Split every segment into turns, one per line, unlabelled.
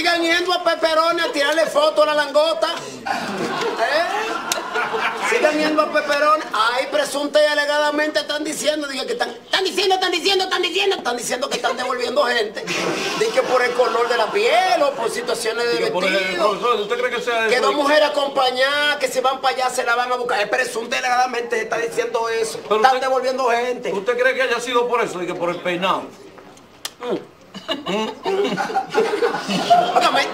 Sigan yendo a Peperoni a tirarle foto a la langota. ¿Eh? Sigan yendo a Peperoni. Ahí presunta y alegadamente están diciendo, diga que están, están diciendo, están diciendo, están diciendo, están diciendo que están devolviendo gente. Dice que por el color de la piel o por situaciones de
el-
vestido.
profesor, ¿usted cree que sea
Que
eso?
dos mujeres acompañadas, que se van para allá, se la van a buscar. Es presunta y alegadamente está diciendo eso.
Pero
están
usted-
devolviendo gente.
¿Usted cree que haya sido por eso que por el peinado?
Óigame,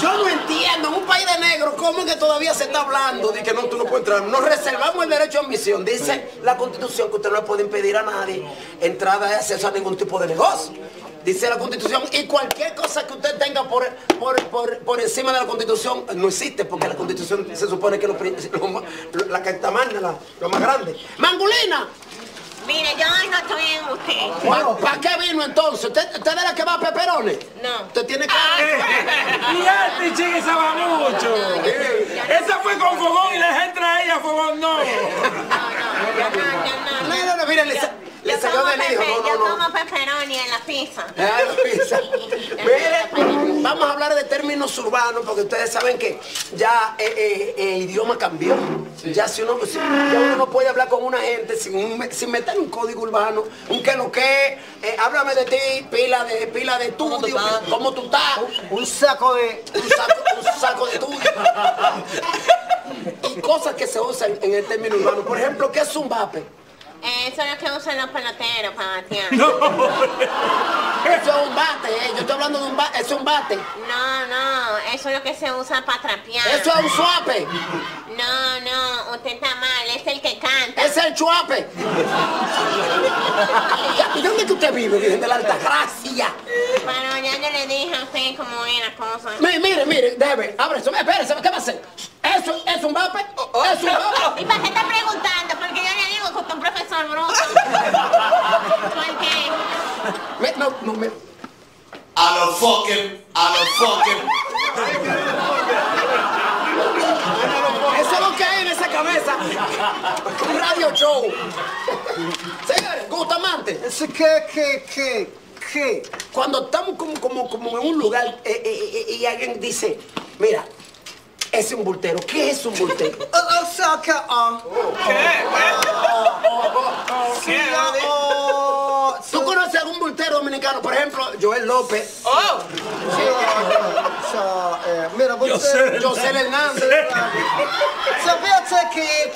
yo no entiendo en un país de negros cómo es que todavía se está hablando de que no, tú no puedes entrar. Nos reservamos el derecho a admisión. Dice la constitución que usted no le puede impedir a nadie entrada y acceso a ningún tipo de negocio. Dice la constitución y cualquier cosa que usted tenga por, por, por, por encima de la constitución no existe porque la constitución se supone que lo, lo la está más, la, lo más grande. Mangulina,
Mire, yo hoy no estoy en usted.
bueno, ¿para qué vino entonces? ¿Usted, usted es la que va a Peperones?
No.
Usted tiene que...
Y este chico sabe mucho. Esa fue con fogón y la gente a ella fogón no.
No, no, yo no, yo no.
No, no, no, mire, le,
Yo- yo
salió del hijo.
pepe-
No,
Yo
no, no.
como pepperoni en la pizza.
Ah, la pizza. Mire, vamos a hablar de términos urbanos porque ustedes saben que ya eh, eh, el idioma cambió. Ya si uno, si- ya uno no puede hablar con una gente sin, un- sin meter un código urbano, un que lo que, eh, háblame de ti, pila de pila de estudio, cómo tú estás,
Un saco de...
un saco, un saco de estudio. Y cosas que se usan en el término urbano. Por ejemplo, ¿qué es un vape?
Eso es lo que usan los peloteros para batear.
Eso es un bate, eh. yo estoy hablando de un bate, es un bate.
No, no, eso es lo que se usa para trapear.
Eso es un suape.
No, no, usted está mal, es el que canta.
Es el chuape. ¿Y dónde es que usted vive, Virgen de la Alta Gracia?
Pero ya yo le dije a usted cómo era la cosa.
Mire, mire, mire, déjeme, abre eso, espérese, ¿qué va a hacer? ¿Eso es un vape? ¿Es un vape?
¿Y para qué está preguntando? Porque yo le digo que usted es un profesor bruto. ¿Por qué?
Me- no, me...
A lo fucking, a lo fucking.
Eso es lo que hay en esa cabeza. Un radio show. Señores, Gustamante,
Ese que, que, que, que...
cuando estamos como, como, como en un lugar eh, eh, eh, y alguien dice, mira, es un bultero. ¿Qué es un bultero?
O, o sea
¿Tú conoces algún bultero dominicano? Por ejemplo, Joel López,
sí, ah, o sea, eh, mira, usted...
José Hernández.
Sapete che,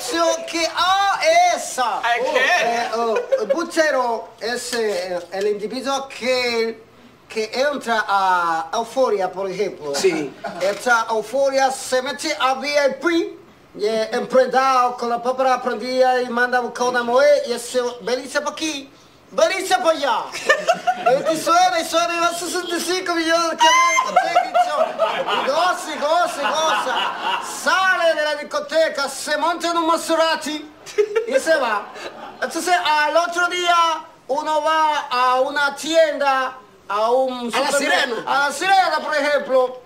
che ha esa. Eh, oh, el butero es eh, el individuo que, que entra a euforia, por ejemplo.
Sí.
Entra a euforia, se mete a VIP. Y eh, emprendado con la papera prendida y manda a buscar una mujer y ese belice para aquí, belice para allá. Y suena y suena y va a 65 millones de. Y goza y goza y goza. Sale de la discoteca, se monta en un Maserati y se va. Entonces al otro día uno va a una tienda, a un...
A la Sirena.
A la sirena, por ejemplo.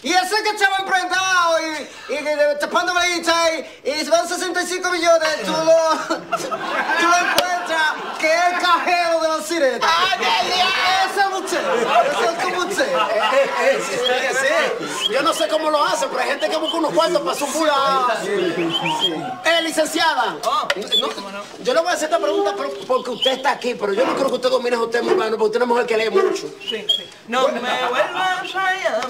Y ese que estaba emprendado y, y tapando velita y, y se van 65 millones, tú lo, tú lo encuentras que es el cajero de sirena. Ese es usted, ese es como usted.
Eh, sí, sí, sí. Yo no sé cómo lo hacen, pero hay gente que busca unos cuartos para su bulto. Eh, licenciada. no, yo le voy a hacer esta pregunta porque usted está aquí, pero yo no creo que usted domine a usted, mi hermano, porque usted es una mujer que lee mucho.
Sí, sí. No me vuelvas a llamar.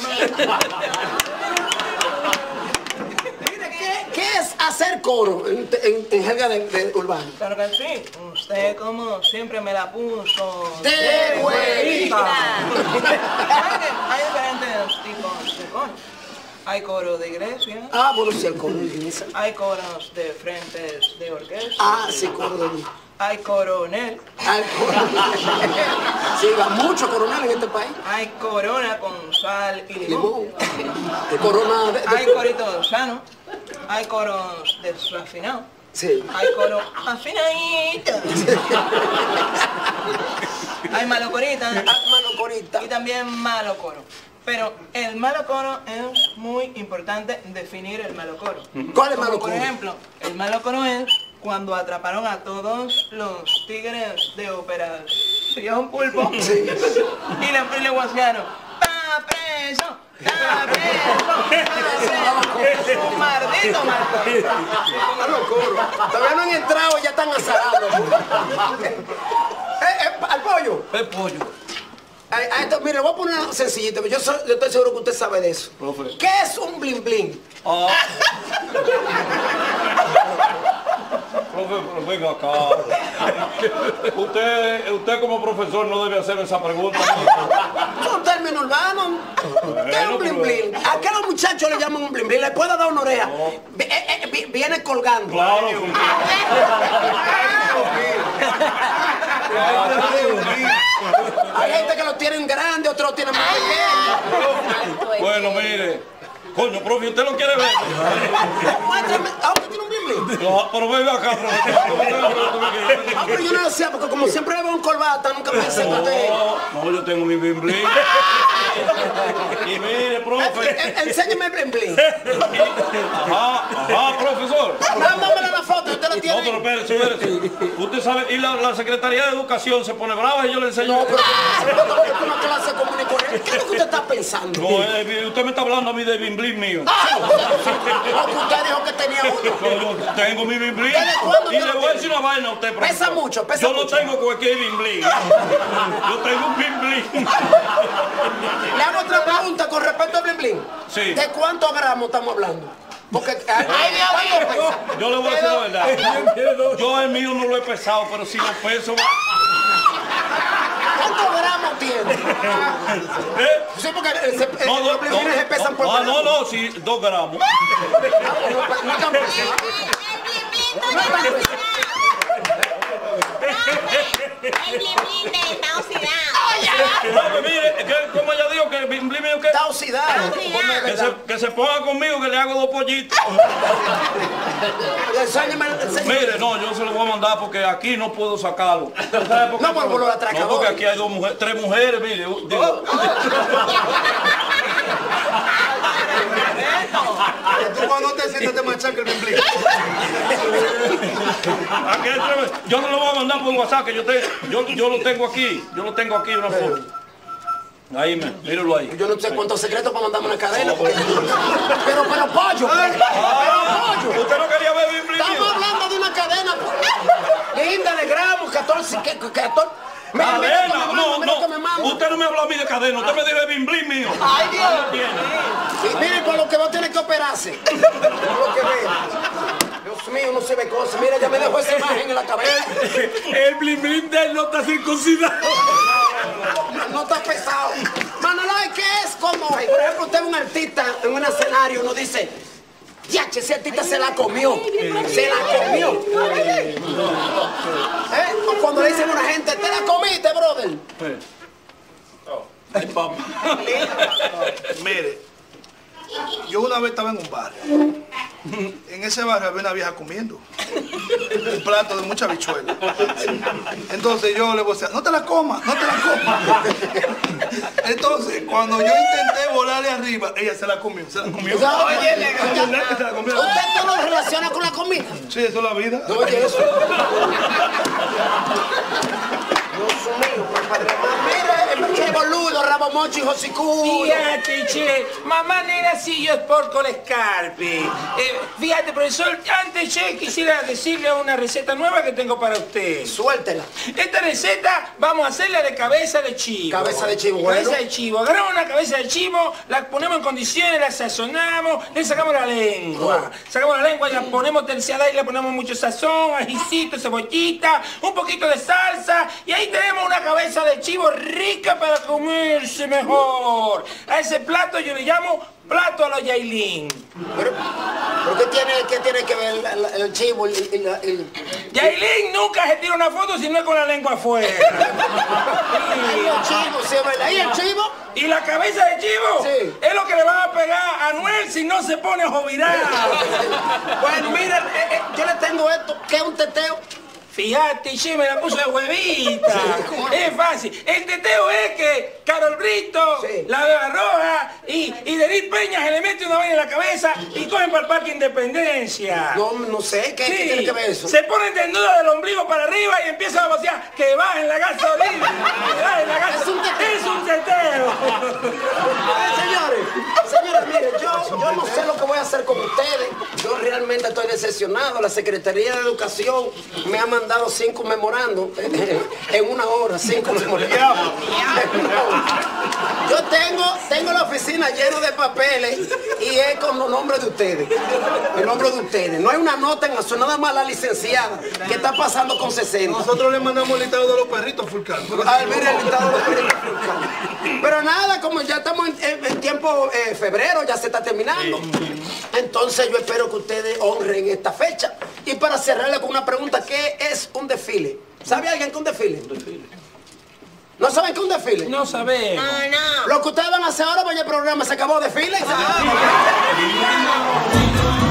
Mire, ¿qué, qué es hacer coro en, en, en jerga de, de urbano?
Claro que sí. Usted como siempre me la puso.
De güerita.
¿Sabe que Hay diferentes tipos de coros. Hay coro de iglesia,
Ah, bueno, sí, el coro de iglesia.
hay coros de frentes de orquesta,
Ah, sí, coro de
hay coronel,
Ah, el coro. Sí, va mucho coronel en este país.
hay corona con sal y limón,
Limón. De corona de, de-
hay corito sano, hay coros desafinados,
Sí.
hay coro afinadito, hay malo corita
Ah, corita.
y también malo coro. Pero el malo coro es muy importante definir el malo coro.
¿Cuál es
Como
malo
Por
coro?
ejemplo, el malo coro es cuando atraparon a todos los tigres de Operación Pulpo y le, le guasearon, ¡pa preso!
Un maldito marco.
Una locura. Todavía no han entrado, ya están asadados. eh, eh, al pollo.
Es pollo.
A, a esto, mire, voy a poner una sencillito. Yo, yo estoy seguro que usted sabe de eso.
Profe.
¿Qué es un blin blin?
Ah. Profe, venga acá. Usted, usted como profesor no debe hacer esa pregunta.
Es un término urbano. ¿Qué es un blin blin? ¿A qué los muchachos le llaman un blin blin? ¿Le puedo dar una oreja? Viene colgando.
Claro.
Hay gente que lo tienen grande, otros lo tienen más pequeño.
Bueno, mire. Coño, profe, ¿usted lo quiere ver?
Muéstrame. ¿Ah, usted tiene un blin?
No, pero venga acá, profesor.
Ah, pero yo no lo sé, porque como siempre le veo un corbata, nunca pensé que usted...
No, no, yo tengo mi bling. Y mire, profe.
eh, Enséñeme el blin blin.
Ajá, ajá, profesor.
Mándamela la foto, usted la
No,
tiene.
pero espérese. Usted sabe, y la, la Secretaría de Educación se pone brava y yo le enseño.
No, pero tomar una clase común y corriente. ¿Qué es lo que usted está pensando?
No, eh, usted me está hablando a mí de bling bling mío.
Ah, usted dijo que tenía uno.
No, yo tengo mi bling bling.
¿Desde cuándo
Y le voy a decir una vaina a usted,
Pesa
profesor.
mucho, pesa
Yo
mucho.
no tengo cualquier bling bling. Yo tengo un bling bling.
Le hago otra pregunta con respecto al blin blin.
Sí.
¿De cuántos gramos estamos hablando? Porque... Ay, ¿cuánto pesa?
Yo le voy a decir la verdad. Yo el mío no lo he pesado, pero si lo peso.
¿Cuántos gramos tiene?
¿Eh?
Sí, porque eh, se- eh,
No, no,
los blin blines se pesan por
no, no, no, sí, dos gramos.
No, no es tan pesado.
El blin blin de está oxidado.
No, mire, que, como ella que mío que...
Está oxidado.
Se,
verdad.
que se ponga conmigo que le hago dos pollitos. Mire, no, yo se lo voy a mandar porque aquí no puedo sacarlo. ¿Sabe por qué?
No, por- por los atracadores.
No, porque aquí hay dos mujeres, tres mujeres, mire. Digo,
Tú cuando te sientes te machaca el
yo no lo voy a mandar por WhatsApp, que yo, te, yo, yo lo tengo aquí. Yo lo tengo aquí una foto. Ahí, me, míralo ahí.
Yo no sé cuántos secretos para mandarme una cadena. porque- Pero, pero pollo. Pero pollo.
¿Usted no quería ver mi
Estamos hablando de una cadena linda de gramos, 14, ¿qué? 14. Mira, mira que me
no,
mira que me
no. Usted no me habló a mí de cadena, usted me dijo de bimblín mío.
Ay, Dios. Y mire con lo que va a tener que operarse. Por lo que ve. Dios mío, no se ve cosas. Mira, ya me dejó esa imagen en la cabeza.
El blin de él no está circuncidado.
Artista en un escenario, uno dice, ya, che, ese artista se la comió. Se la comió. ¿Eh? O cuando le dicen a una gente, te la comiste, brother.
Ay, papá.
Mire, yo una vez estaba en un barrio. En ese barrio había una vieja comiendo un plato de mucha habichuela. Entonces yo le voy a decir, no te la comas, no te la comas. Entonces, cuando yo intenté volarle arriba, ella se la comió, se la comió.
Oye, le-
¿Verdad que se la comió?
¿Usted todo lo relaciona con la comida?
Sí, eso es la vida.
Oye, eso. Dios mío, compadre. Mira, qué y josicudo.
Fíjate, che, mamá nena sí yo es por con escarpe. Eh, fíjate, profesor, antes, che, quisiera decirle una receta nueva que tengo para usted.
Suéltela.
Esta receta vamos a hacerla de cabeza de chivo.
Cabeza de chivo, bueno.
Cabeza de chivo. Agarramos una cabeza de chivo, la ponemos en condiciones, la sazonamos, le sacamos la lengua. Sacamos la lengua y la ponemos terciada y le ponemos mucho sazón, ajicito, cebollita, un poquito de salsa y ahí tenemos una cabeza de chivo rica para comerse mejor. A ese plato yo le llamo plato a los yailín.
Pero, ¿pero qué, tiene, qué tiene que ver el, el- el chivo? El- el-
Yailín nunca se tira una foto si no es con la lengua afuera.
Ay, el chivo, sí, verdad. ¿Y el chivo?
Y la cabeza de chivo
Sí.
es lo que le van a pegar a Anuel si no se pone joviral.
Bueno, mira, eh, eh, yo le tengo esto, que es un teteo.
Fíjate, che, me la puso de huevita. Es fácil. El teteo es que Carol Brito,
Sí.
la beba roja y, y Denis Peña se le mete una vaina en la cabeza y cogen para el Parque Independencia.
No, no sé, ¿qué, qué
Sí,
tiene que ver eso?
se ponen desnudos del ombligo para arriba y empiezan a vaciar que bajen la gasolina. que bajen la gasolina.
Es un teteo.
Es un teteo.
Señores, señores, miren, yo, yo no sé lo que voy a hacer con ustedes. Yo realmente estoy decepcionado. La Secretaría de Educación me ha mandado cinco memorandos eh, en una hora, cinco memorandos. Yo tengo, tengo la oficina llena de papeles y es con los nombres de ustedes. El nombre de ustedes. No hay una nota en eso, nada más la licenciada. ¿Qué está pasando con 60?
Nosotros le mandamos el listado de los perritos Fulcán.
Ay, mira el listado de periódicos. Pero nada, como ya estamos en, en- en tiempo eh, febrero, ya se está terminando. Entonces yo espero que ustedes honren esta fecha. Y para cerrarle con una pregunta, ¿qué es un desfile? ¿Sabe alguien que es un desfile? ¿No saben qué es un desfile?
No sabemos.
No, no.
Lo que ustedes van a hacer ahora, vaya el programa, se acabó desfile. se acabó.